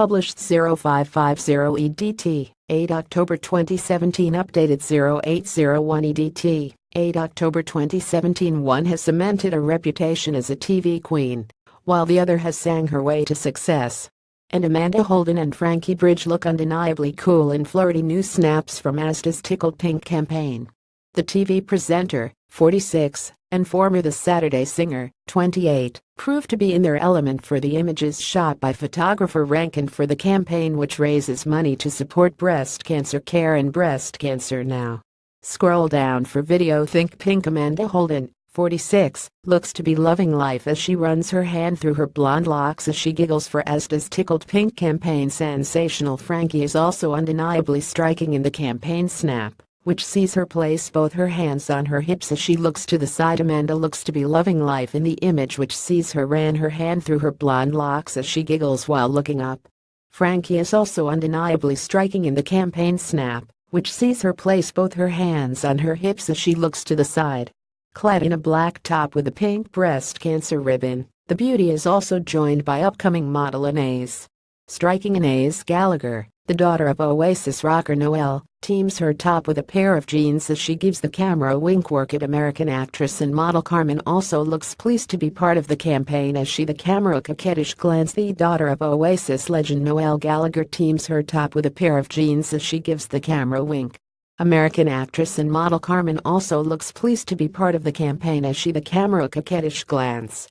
Published 0550 EDT, 8 October 2017 Updated 0801 EDT, 8 October 2017 One has cemented a reputation as a TV queen, while the other has sang her way to success. And Amanda Holden and Frankie Bridge look undeniably cool in flirty new snaps from Asda's Tickled Pink campaign. The TV presenter, 46, and former The Saturdays Singer, 28, proved to be in their element for the images shot by photographer Rankin for the campaign which raises money to support breast cancer care and breast cancer now. Scroll down for video Think Pink Amanda Holden, 46, looks to be loving life as she runs her hand through her blonde locks as she giggles for Asda's Tickled Pink campaign sensational Frankie is also undeniably striking in the campaign snap which sees her place both her hands on her hips as she looks to the side. Amanda looks to be loving life in the image which sees her ran her hand through her blonde locks as she giggles while looking up. Frankie is also undeniably striking in the campaign snap, which sees her place both her hands on her hips as she looks to the side. Clad in a black top with a pink breast cancer ribbon, the beauty is also joined by upcoming model Anaïs. Striking Anaïs Gallagher, the daughter of Oasis rocker Noel, teams her top with a pair of jeans as she gives the camera a wink work at American actress and model Carmen also looks pleased to be part of the campaign as she the camera coquettish glance the daughter of Oasis legend Noel Gallagher teams her top with a pair of jeans as she gives the camera a wink. American actress and model Carmen also looks pleased to be part of the campaign as she the camera coquettish glance.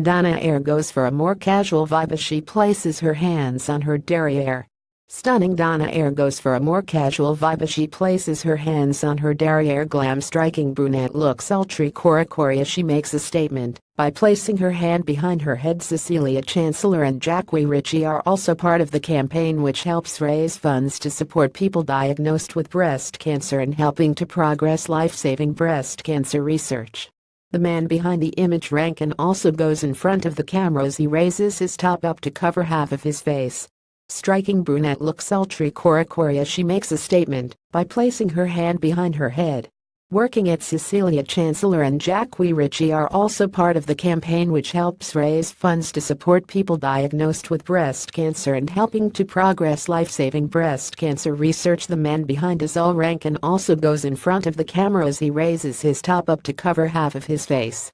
Donna Air goes for a more casual vibe as she places her hands on her derriere. Stunning Donna Air goes for a more casual vibe as she places her hands on her derriere glam striking brunette looks ultra core as she makes a statement by placing her hand behind her head Cecilia Chancellor and Jackie Ritchie are also part of the campaign which helps raise funds to support people diagnosed with breast cancer and helping to progress life-saving breast cancer research. The man behind the image Rankin also goes in front of the camera as he raises his top up to cover half of his face. Striking brunette looks ultra core as she makes a statement by placing her hand behind her head. Working at Cecilia Chancellor and Jackie Ritchie are also part of the campaign which helps raise funds to support people diagnosed with breast cancer and helping to progress life-saving breast cancer research. The man behind Azal Rankin also goes in front of the camera as he raises his top up to cover half of his face.